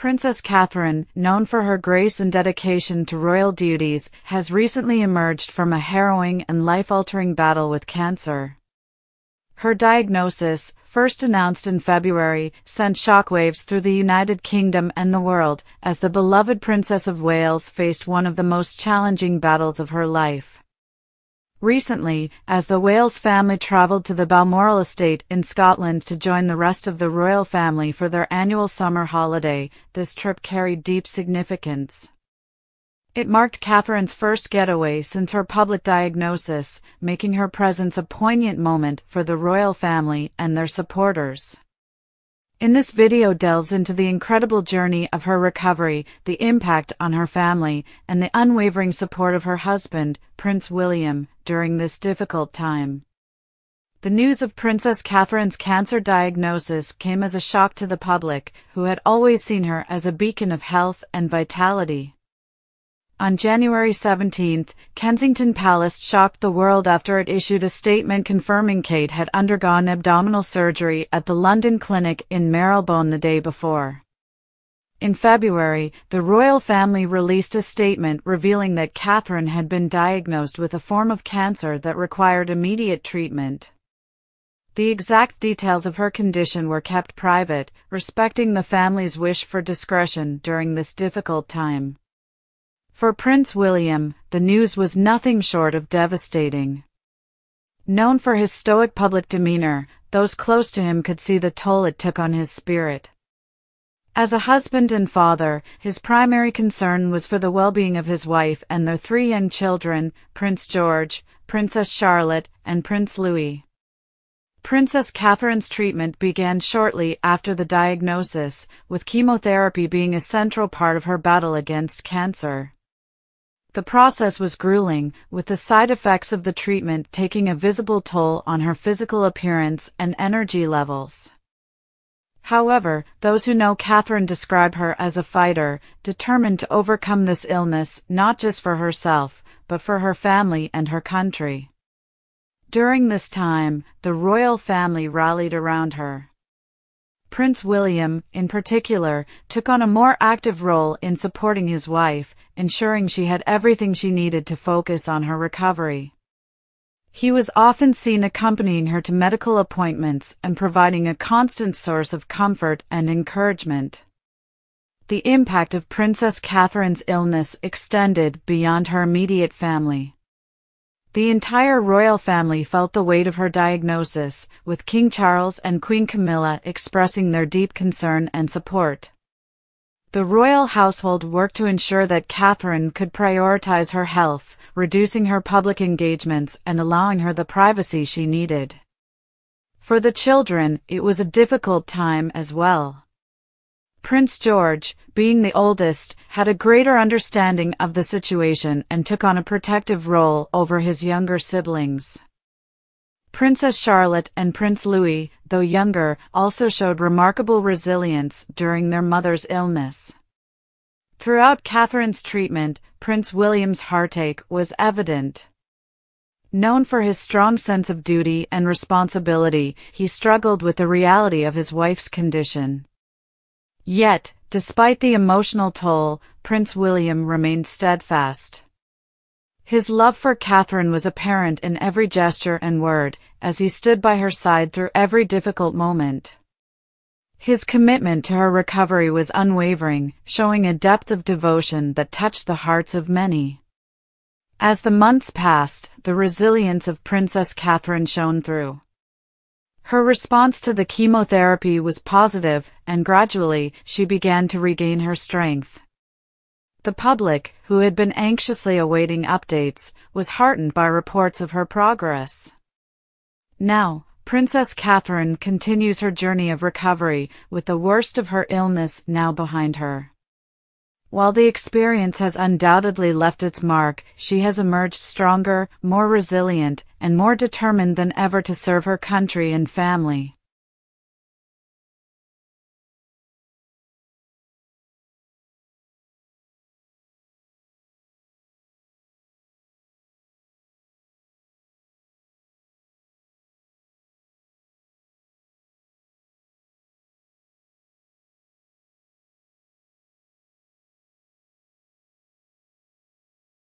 Princess Catherine, known for her grace and dedication to royal duties, has recently emerged from a harrowing and life-altering battle with cancer. Her diagnosis, first announced in February, sent shockwaves through the United Kingdom and the world, as the beloved Princess of Wales faced one of the most challenging battles of her life. Recently, as the Wales family travelled to the Balmoral estate in Scotland to join the rest of the royal family for their annual summer holiday, this trip carried deep significance. It marked Catherine's first getaway since her public diagnosis, making her presence a poignant moment for the royal family and their supporters. In this video delves into the incredible journey of her recovery, the impact on her family, and the unwavering support of her husband, Prince William, during this difficult time. The news of Princess Catherine's cancer diagnosis came as a shock to the public, who had always seen her as a beacon of health and vitality. On January 17, Kensington Palace shocked the world after it issued a statement confirming Kate had undergone abdominal surgery at the London clinic in Marylebone the day before. In February, the royal family released a statement revealing that Catherine had been diagnosed with a form of cancer that required immediate treatment. The exact details of her condition were kept private, respecting the family's wish for discretion during this difficult time. For Prince William, the news was nothing short of devastating. Known for his stoic public demeanor, those close to him could see the toll it took on his spirit. As a husband and father, his primary concern was for the well-being of his wife and their three young children, Prince George, Princess Charlotte, and Prince Louis. Princess Catherine's treatment began shortly after the diagnosis, with chemotherapy being a central part of her battle against cancer. The process was grueling, with the side effects of the treatment taking a visible toll on her physical appearance and energy levels. However, those who know Catherine describe her as a fighter, determined to overcome this illness not just for herself, but for her family and her country. During this time, the royal family rallied around her. Prince William, in particular, took on a more active role in supporting his wife, ensuring she had everything she needed to focus on her recovery. He was often seen accompanying her to medical appointments and providing a constant source of comfort and encouragement. The impact of Princess Catherine's illness extended beyond her immediate family. The entire royal family felt the weight of her diagnosis, with King Charles and Queen Camilla expressing their deep concern and support. The royal household worked to ensure that Catherine could prioritize her health, reducing her public engagements and allowing her the privacy she needed. For the children, it was a difficult time as well. Prince George, being the oldest, had a greater understanding of the situation and took on a protective role over his younger siblings. Princess Charlotte and Prince Louis, though younger, also showed remarkable resilience during their mother's illness. Throughout Catherine's treatment, Prince William's heartache was evident. Known for his strong sense of duty and responsibility, he struggled with the reality of his wife's condition. Yet, despite the emotional toll, Prince William remained steadfast. His love for Catherine was apparent in every gesture and word, as he stood by her side through every difficult moment. His commitment to her recovery was unwavering, showing a depth of devotion that touched the hearts of many. As the months passed, the resilience of Princess Catherine shone through. Her response to the chemotherapy was positive, and gradually, she began to regain her strength. The public, who had been anxiously awaiting updates, was heartened by reports of her progress. Now, Princess Catherine continues her journey of recovery, with the worst of her illness now behind her. While the experience has undoubtedly left its mark, she has emerged stronger, more resilient, and more determined than ever to serve her country and family.